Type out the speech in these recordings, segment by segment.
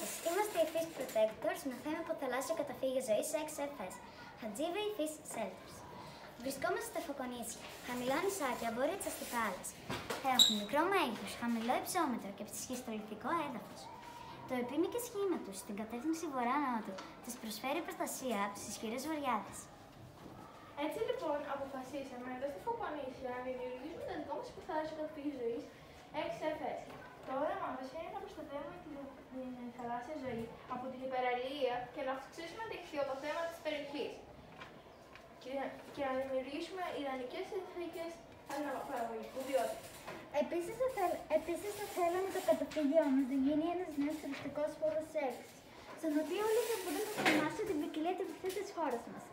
σας. Είμαστε οι Fish Protectors με θέμα υποθαλάσσιο καταφύγιο ζωή XFS. Χατζίβε οι Fish Shelters. Βρισκόμαστε στα Φωκονήσια, χαμηλό νησάκια, βόρεια της Αστυπάλα. Έχουν μικρό μέγεθος, χαμηλό υψόμετρο και ψυχιστολιθικό έδαφος. Το επίμηκε σχήμα τους στην κατεύθυνση βορρά-νότου τη προσφέρει προστασία από τις ισχυρές βαριάδε. Έτσι λοιπόν αποφασίσαμε εδώ στη Φωκονήσια να δημιουργήσουμε το δικό μα υποθαλάσσιο καταφύγιο ζωή XFS. Το όραμά μας είναι να προστατεύουμε την, την θαλάσσια ζωή από την υπεραλία και να αυξήσουμε το ηχθειοποθέμα της περιοχής. Και, και να δημιουργήσουμε ιδανικές συνθήκες αναπαραγωγικού βιότητα. Επίσης θα, θέλ, επίσης θα θέλαμε το καταφύγιό μας να γίνει ένας νέος τουριστικός χώρος έξι, στον οποίο όλοι θα μπορούν να θαυμάσουν την ποικιλία του βυθού της χώρας μας,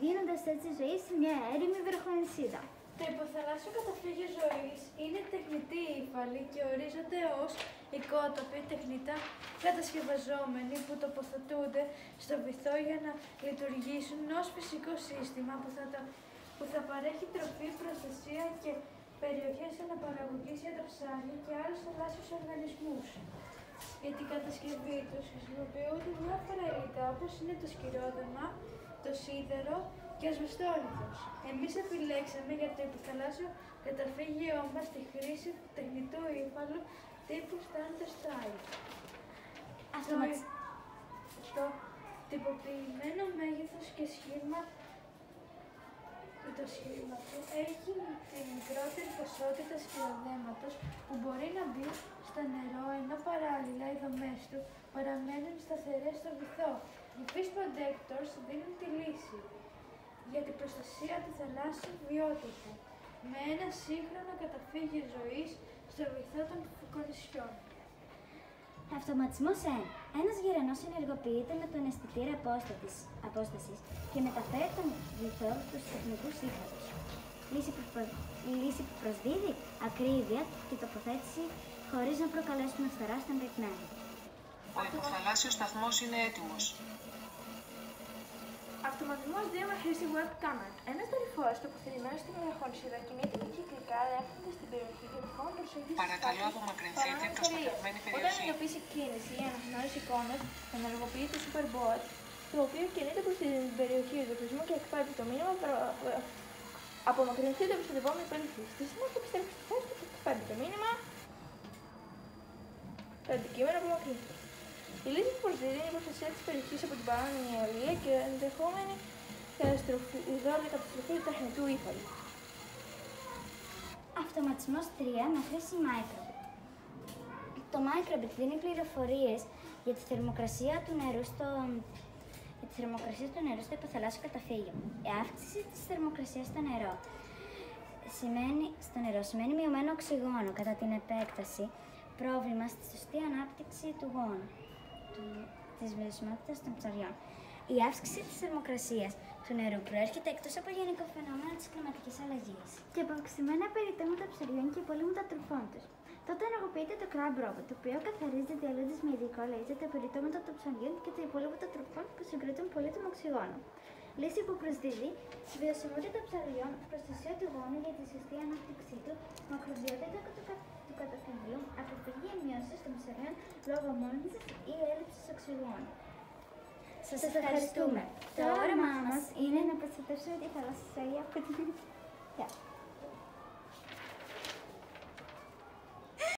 δίνοντας έτσι ζωή σε μια έρημη βραχονισίδα. Το υποθαλάσσιο καταφύγιο ζωής είναι τεχνητή ύφαλη και ορίζονται ως οικότοποι τεχνητά κατασκευαζόμενοι που τοποθετούνται στο βυθό για να λειτουργήσουν ως φυσικό σύστημα που θα, το, που θα παρέχει τροφή, προστασία και περιοχές αναπαραγωγής για τα ψάρια και άλλους θαλάσσιους οργανισμούς. Για την κατασκευή τους χρησιμοποιούνται διάφορα υλικά όπως είναι το σκυρόδεμα, το σίδερο και ο σβεστόλιθος. Εμείς επιλέξαμε για το υποθαλάσσιο καταφύγιό μας τη χρήση του τεχνητού ύφαλου τύπου Standard Style. Το, το τυποποιημένο μέγεθος και σχήμα το σχήμα του έχει τη μικρότερη ποσότητα σκυλοδέματος που μπορεί να μπει στο νερό ενώ παράλληλα οι δομές του παραμένουν σταθερές στο βυθό. Οι Fish Protectors δίνουν τη λύση για την προστασία του θαλάσσιου βιότοπου με ένα σύγχρονο καταφύγιο ζωής στο βυθό των φωκονισιών. Αυτοματισμός 1. Ένας γερανός ενεργοποιείται με τον αισθητήρα απόστασης και μεταφέρει τον βυθό στους τεχνικού ύφαλου. Λύση, που, λύση που προσδίδει ακρίβεια και τοποθέτηση χωρίς να προκαλέσουμε φθορά στον πυκνάδι. Ο υποθαλάσσιος σταθμός είναι έτοιμος. Αυτοματισμός 2 με χρήση web camera. Ένας δορυφόρος τοποθετημένο στην Μελαχόνισιδα κινείται με κυκλικά ρεύματα στην περιοχή και τυχόν προσοχή Παρακαλώ, απομακρυνθείτε προς προστατευμένη Όταν περιοχή. εντοπίσει κίνηση ή αναγνώριση εικόνα, ενεργοποιεί το Superbot, το οποίο κινείται προς την περιοχή του δοκισμού και εκπέμπει το μήνυμα προ- προ- Απομακρυνθείτε προς την επόμενη περιοχή. Στη συνέχεια επιστρέφει στη θέση του και εκπέμπει το μήνυμα. Το αντικείμενο απομακρύνθηκε. Η λύση που προσδίδει είναι η προστασία της περιοχής από την παράνομη αερολία και ενδεχόμενη καταστροφή, δόλια καταστροφή του τεχνητού ύφαλου. Αυτοματισμός 3 με χρήση Microbit. Το Microbit δίνει πληροφορίες για τη θερμοκρασία του νερού στο, για τη θερμοκρασία του νερού στο υποθαλάσσιο καταφύγιο. Η αύξηση της θερμοκρασίας στο νερό σημαίνει, στο νερό σημαίνει μειωμένο οξυγόνο κατά την επέκταση, πρόβλημα στη σωστή ανάπτυξη του γόνου, του, της βιωσιμότητας των ψαριών. Η αύξηση της θερμοκρασίας του νερού προέρχεται εκτός από γενικό φαινόμενο της κλιματικής αλλαγής. Και από αυξημένα περιτέματα ψαριών και υπολείμματα τροφών τους. Τότε ενεργοποιείται το Crab Robot, το οποίο καθαρίζει διαλύοντας με ειδικό λέιζερ τα περιτέματα των ψαριών και τα υπολείμματα τροφών που συγκροτούν πολύτιμο οξυγόνο. Λύση που προσδίδει τη βιωσιμότητα των ψαριών, προστασία του γόνου για τη σωστή ανάπτυξή του, μακροβιότητα του, κα- του καταφυγίου, αποφυγή μειώσεω των ψαριών λόγω μόλυνσης ή έλλειψης οξυγόνου. Σας ευχαριστούμε. Το όραμά μας είναι να προστατεύσουμε τη θαλάσσια ζωή από την... Γεια.